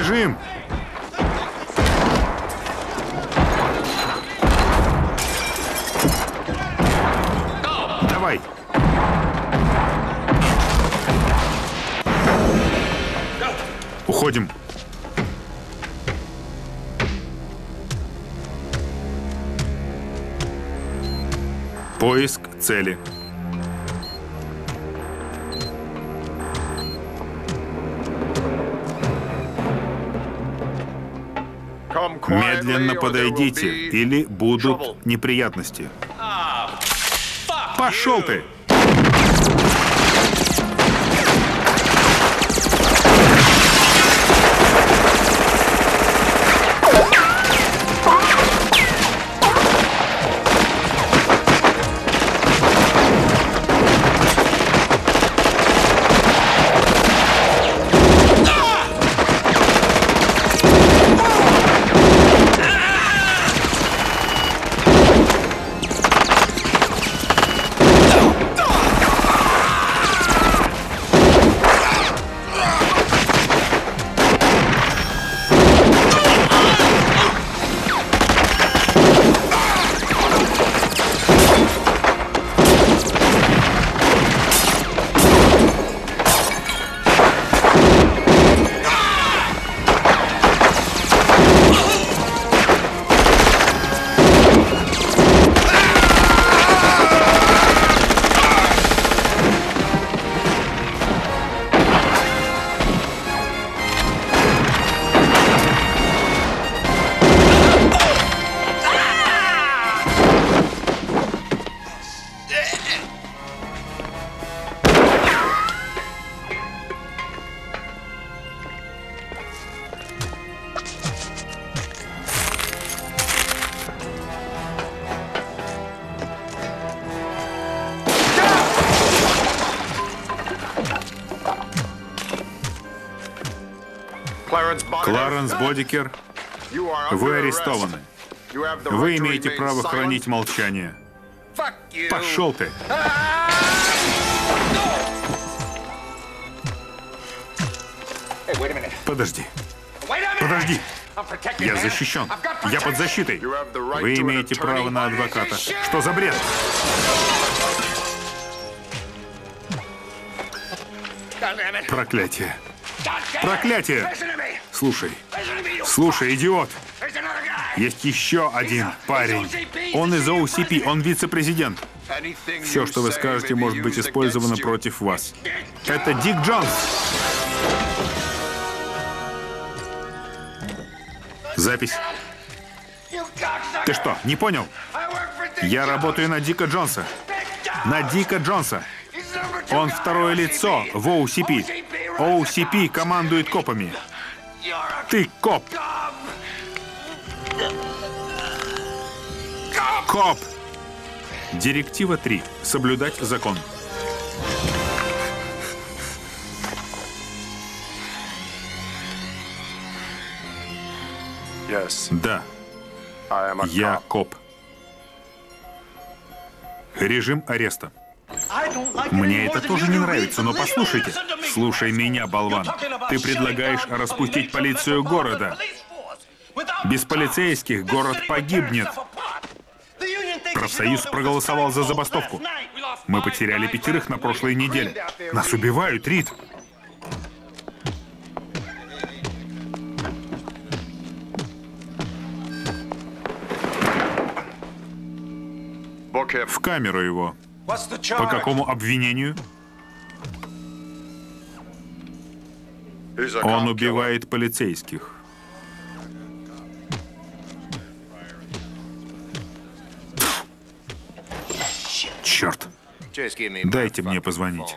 Бежим! Давай! Уходим. Поиск цели. Медленно подойдите, или будут неприятности. Пошел ты! Кларенс Бодикер, вы арестованы. Вы имеете право хранить молчание. Пошел ты! Подожди. Подожди. Я защищен. Я под защитой. Вы имеете право на адвоката. Что за бред? Проклятие. Проклятие! Слушай, слушай, идиот! Есть еще один парень. Он из OCP, он вице-президент. Все, что вы скажете, может быть использовано против вас. Это Дик Джонс. Запись. Ты что, не понял? Я работаю на Дика Джонса. На Дика Джонса. Он второе лицо в OCP. OCP командует копами. Ты коп. Коп. Директива 3. Соблюдать закон. Да, я коп. Режим ареста. Мне это тоже не нравится, но послушайте. Слушай меня, болван. Ты предлагаешь распустить полицию города. Без полицейских город погибнет. Профсоюз проголосовал за забастовку. Мы потеряли пятерых на прошлой неделе. Нас убивают, Рид. В камеру его. По какому обвинению? Он убивает полицейских. Черт. Дайте мне позвонить.